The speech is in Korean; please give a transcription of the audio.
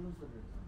그런 소리를